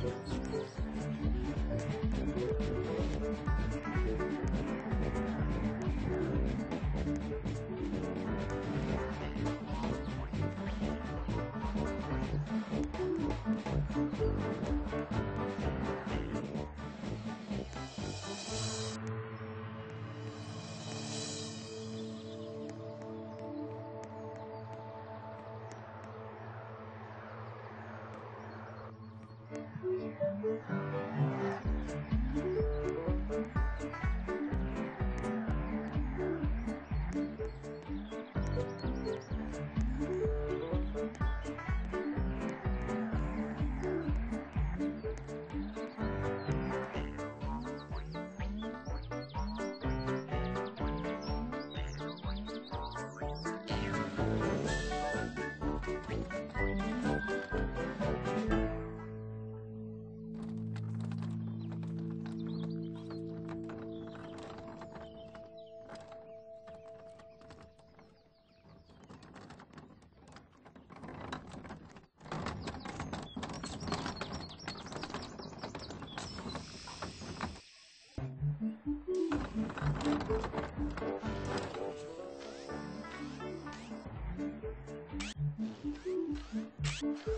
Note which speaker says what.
Speaker 1: Tchau. Thank you. Thank you.